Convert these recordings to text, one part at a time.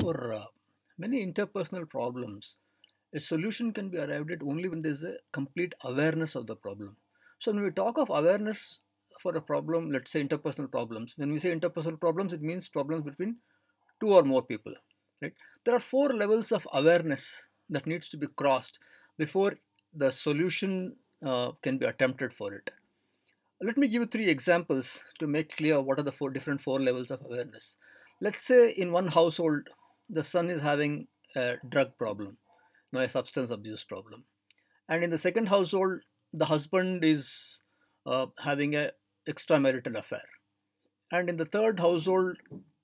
For uh, many interpersonal problems, a solution can be arrived at only when there's a complete awareness of the problem. So when we talk of awareness for a problem, let's say interpersonal problems, when we say interpersonal problems, it means problems between two or more people. Right? There are four levels of awareness that needs to be crossed before the solution uh, can be attempted for it. Let me give you three examples to make clear what are the four different four levels of awareness. Let's say in one household the son is having a drug problem, no, a substance abuse problem. And in the second household, the husband is uh, having a extramarital affair. And in the third household,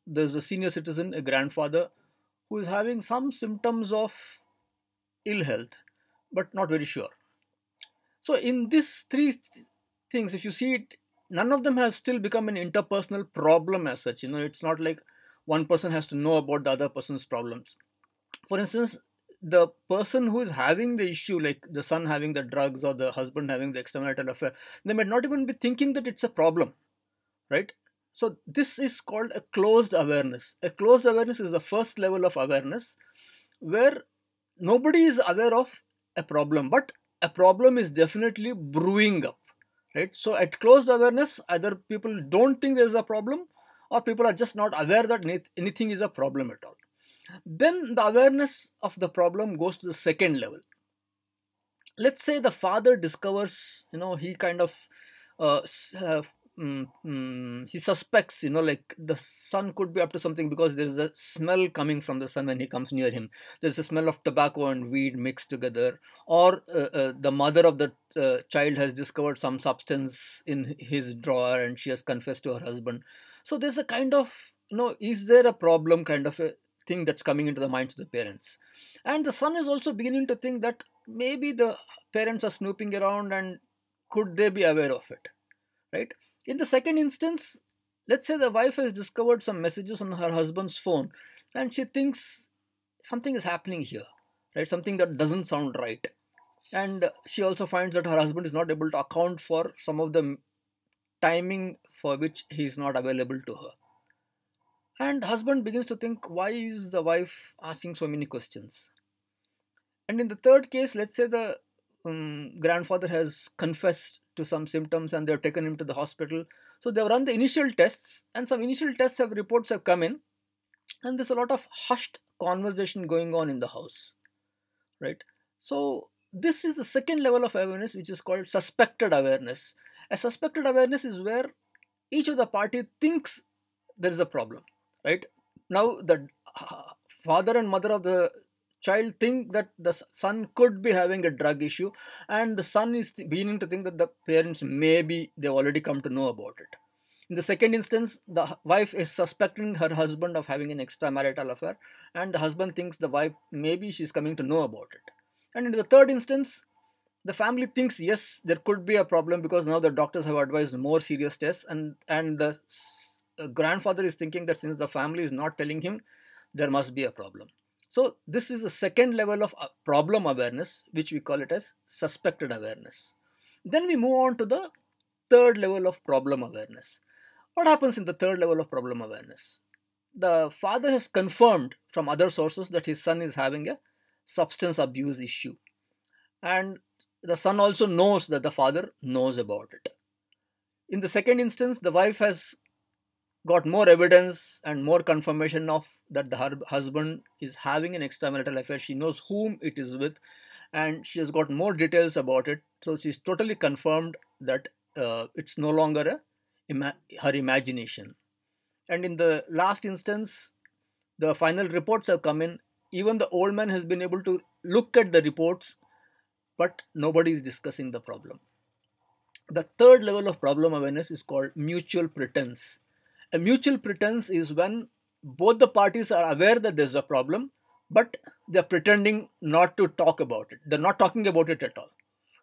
there's a senior citizen, a grandfather, who is having some symptoms of ill health, but not very sure. So in these three th- things, if you see it, none of them have still become an interpersonal problem as such. You know, it's not like one person has to know about the other person's problems. For instance, the person who is having the issue, like the son having the drugs or the husband having the extramarital affair, they might not even be thinking that it's a problem, right? So this is called a closed awareness. A closed awareness is the first level of awareness where nobody is aware of a problem, but a problem is definitely brewing up, right? So at closed awareness, either people don't think there's a problem or people are just not aware that anything is a problem at all. Then the awareness of the problem goes to the second level. Let's say the father discovers, you know, he kind of uh, uh, mm, mm, he suspects, you know, like the son could be up to something because there is a smell coming from the son when he comes near him. There's a smell of tobacco and weed mixed together, or uh, uh, the mother of the uh, child has discovered some substance in his drawer and she has confessed to her husband. So there's a kind of, you know, is there a problem kind of a thing that's coming into the minds of the parents. And the son is also beginning to think that maybe the parents are snooping around and could they be aware of it, right? In the second instance, let's say the wife has discovered some messages on her husband's phone and she thinks something is happening here, right? Something that doesn't sound right. And she also finds that her husband is not able to account for some of the timing for which he is not available to her. And husband begins to think, why is the wife asking so many questions? And in the third case, let's say the um, grandfather has confessed to some symptoms and they've taken him to the hospital. So they've run the initial tests, and some initial tests have reports have come in, and there's a lot of hushed conversation going on in the house, right? So this is the second level of awareness, which is called suspected awareness. A suspected awareness is where each of the party thinks there is a problem, right? Now the father and mother of the child think that the son could be having a drug issue and the son is beginning to think that the parents maybe they've already come to know about it in the second instance the wife is suspecting her husband of having an extramarital affair and the husband thinks the wife maybe she's coming to know about it and in the third instance the family thinks yes there could be a problem because now the doctors have advised more serious tests and and the grandfather is thinking that since the family is not telling him there must be a problem so this is the second level of uh, problem awareness, which we call it as suspected awareness. Then we move on to the third level of problem awareness. What happens in the third level of problem awareness? The father has confirmed from other sources that his son is having a substance abuse issue. And the son also knows that the father knows about it. In the second instance, the wife has got more evidence and more confirmation of that the husband is having an extramarital affair she knows whom it is with and she has got more details about it so she's totally confirmed that uh, it's no longer a, her imagination and in the last instance the final reports have come in even the old man has been able to look at the reports but nobody is discussing the problem the third level of problem awareness is called mutual pretense a mutual pretense is when both the parties are aware that there's a problem, but they're pretending not to talk about it. They're not talking about it at all,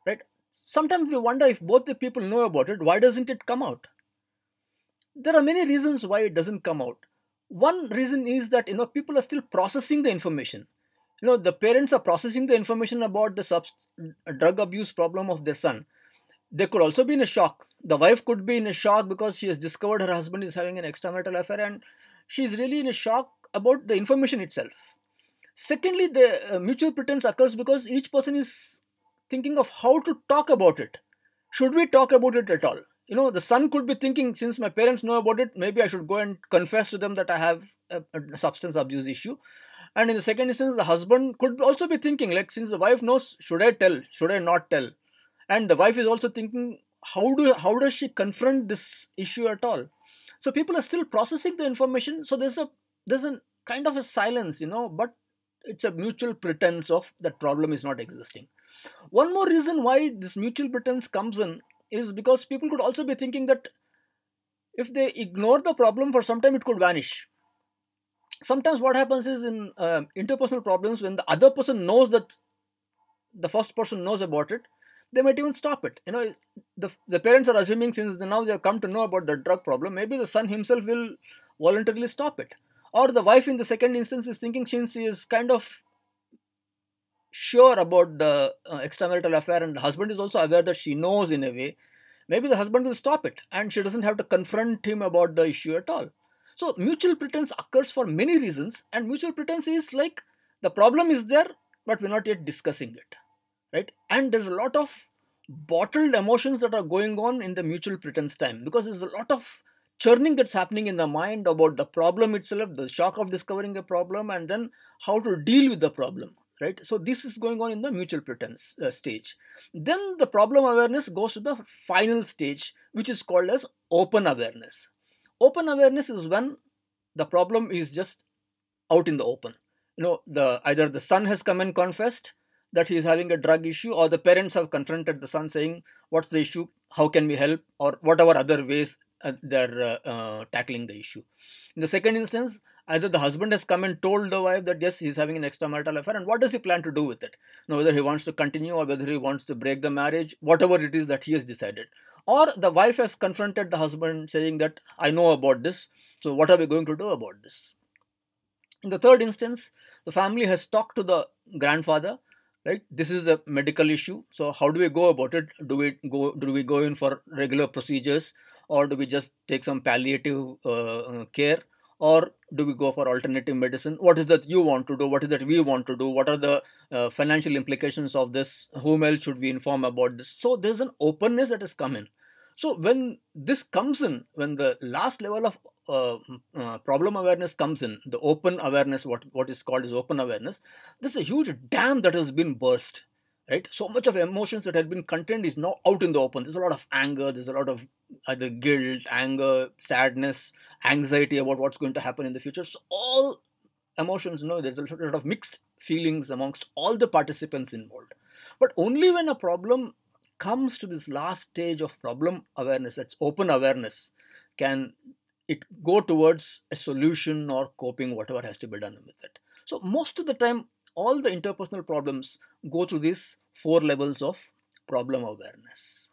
right? Sometimes we wonder if both the people know about it, why doesn't it come out? There are many reasons why it doesn't come out. One reason is that you know people are still processing the information. You know the parents are processing the information about the sub- drug abuse problem of their son, they could also be in a shock. The wife could be in a shock because she has discovered her husband is having an extramarital affair and she's really in a shock about the information itself. Secondly, the uh, mutual pretense occurs because each person is thinking of how to talk about it. Should we talk about it at all? You know, the son could be thinking, since my parents know about it, maybe I should go and confess to them that I have a, a substance abuse issue. And in the second instance, the husband could also be thinking, like, since the wife knows, should I tell? Should I not tell? And the wife is also thinking, how do how does she confront this issue at all? So people are still processing the information. So there's a there's a kind of a silence, you know, but it's a mutual pretense of that problem is not existing. One more reason why this mutual pretense comes in is because people could also be thinking that if they ignore the problem for some time, it could vanish. Sometimes what happens is in uh, interpersonal problems, when the other person knows that the first person knows about it, they might even stop it. You know, the, the parents are assuming since now they have come to know about the drug problem, maybe the son himself will voluntarily stop it or the wife in the second instance is thinking since she is kind of sure about the uh, extramarital affair and the husband is also aware that she knows in a way. Maybe the husband will stop it and she doesn't have to confront him about the issue at all. So mutual pretense occurs for many reasons and mutual pretense is like the problem is there but we're not yet discussing it right? And there's a lot of bottled emotions that are going on in the mutual pretense time because there's a lot of churning that's happening in the mind about the problem itself, the shock of discovering a problem, and then how to deal with the problem. Right, so this is going on in the mutual pretense uh, stage. Then the problem awareness goes to the final stage, which is called as open awareness. Open awareness is when the problem is just out in the open. You know, the either the son has come and confessed that he is having a drug issue, or the parents have confronted the son saying, "What's the issue? How can we help?" or whatever other ways uh, they're uh, uh, tackling the issue. In the second instance, either the husband has come and told the wife that yes, he's having an extramarital affair, and what does he plan to do with it? You know, whether he wants to continue or whether he wants to break the marriage, whatever it is that he has decided. Or the wife has confronted the husband saying that I know about this, so what are we going to do about this? In the third instance, the family has talked to the grandfather right this is a medical issue so how do we go about it do we go do we go in for regular procedures or do we just take some palliative uh, uh, care or do we go for alternative medicine? What is that you want to do? What is that we want to do? What are the uh, financial implications of this? Whom else should we inform about this? So there's an openness that has come in. So when this comes in when the last level of uh, uh, problem awareness comes in the open awareness what what is called is open awareness there's a huge dam that has been burst right? So much of emotions that had been contained is now out in the open. There's a lot of anger there's a lot of either guilt anger sadness anxiety about what's going to happen in the future. So all emotions know there's a lot of mixed feelings amongst all the participants involved. But only when a problem comes to this last stage of problem awareness that's open awareness can it go towards a solution or coping whatever has to be done with it. So most of the time all the interpersonal problems go through these four levels of problem awareness.